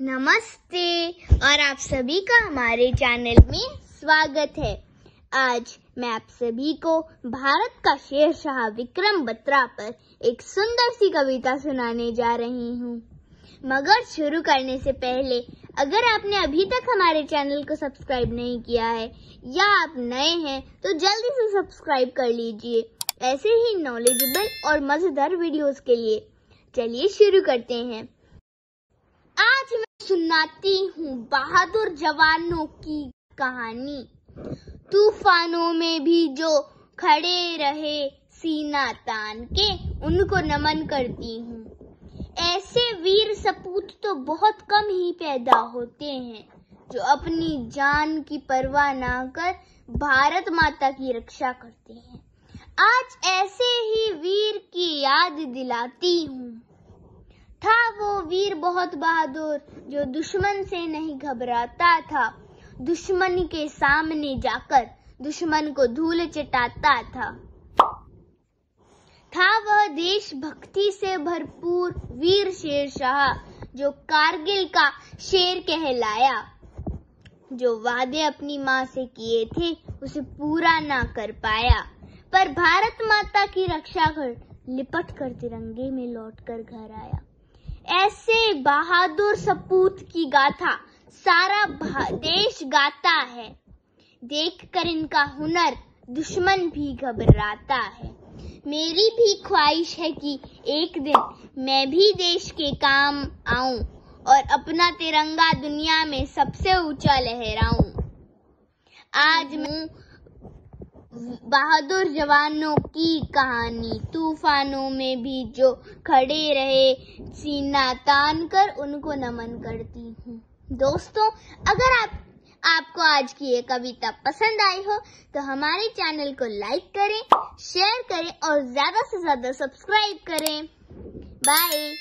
नमस्ते और आप सभी का हमारे चैनल में स्वागत है। आज मैं आप सभी को भारत का शेर शाह विक्रम बत्रा पर एक सुंदर सी कविता सुनाने जा रही हूँ। मगर शुरू करने से पहले, अगर आपने अभी तक हमारे चैनल को सब्सक्राइब नहीं किया है या आप नए हैं तो जल्दी से सब्सक्राइब कर लीजिए। ऐसे ही नॉलेजेबल और मज़ेदार वीडियोस के लिए। चलिए शुरू करते हैं। आज मैं सुनाती हूँ बहादुर जवानों की कहानी। तूफानों में भी जो खड़े रहे सीना तान के, उनको नमन करती हूँ। ऐसे वीर सपूत तो बहुत कम ही पैदा होते हैं, जो अपनी जान की परवाह ना कर भारत माता की रक्षा करते हैं। आज ऐसे ही वीर की याद दिलाती हूँ। था वो वीर बहुत बहादुर, जो दुश्मन से नहीं घबराता था। दुश्मन के सामने जाकर दुश्मन को धूल चटाता था। था वह देशभक्ति से भरपूर वीर शेर शाह जो कारगिल का शेर कहलाया। जो वादे अपनी माँ से किए थे, उसे पूरा ना कर पाया। पर भारत माता की रक्षा कर लिपट कर तिरंगे में लौट कर घर आया। ऐसे बहादुर सपूत की गाथा सारा देश गाता है। देखकर इनका हुनर दुश्मन भी घबराता है। मेरी भी ख्वाहिश है कि एक दिन मैं भी देश के काम आऊँ और अपना तिरंगा दुनिया में सबसे ऊँचा लहराऊं। आज मैं बहादुर जवानों की कहानी, तूफानों में भी जो खड़े रहे, सीना तान कर उनको नमन करती हूँ। दोस्तों, अगर आप, आपको आज की ये कविता पसंद आई हो तो हमारे चैनल को लाइक करें, शेयर करें और ज़्यादा से ज़्यादा सब्सक्राइब करें। बाय।